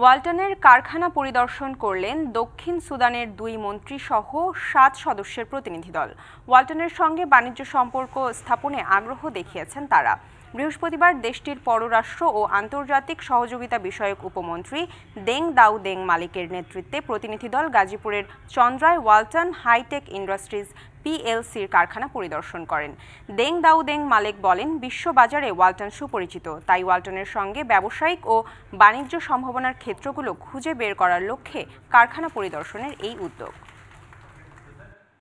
ওয়ালটনের কারখানা পরিদর্শন করলেন দক্ষিণ সুদানের দুই মন্ত্রী সহ সাত সদস্যের প্রতিনিধি দল। ওয়ালটনের সঙ্গে বাণিজ্য সম্পর্ক স্থাপনে আগ্রহ দেখিয়েছেন তারা। বৃহস্পতিবার দেশটির পররাষ্ট্র ও আন্তর্জাতিক সহযোগিতা বিষয়ক উপমন্ত্রী দেং দাউ দেং মালিকের নেতৃত্বে প্রতিনিধি দল গাজীপুরের চন্দ্রায় ওয়ালটন হাইটেক ইন্ডাস্ট্রিজ পিএলসির কারখানা পরিদর্শন করেন। দেং দাউ দেং মালিক বলেন, বিশ্ববাজারে ওয়ালটন সুপরিচিত। তাই ওয়ালটনের সঙ্গে ব্যবসায়িক ও বাণিজ্য সম্ভাবনার ক্ষেত্রগুলো খুঁজে বের করার লক্ষ্যে কারখানা পরিদর্শনের এই উদ্যোগ।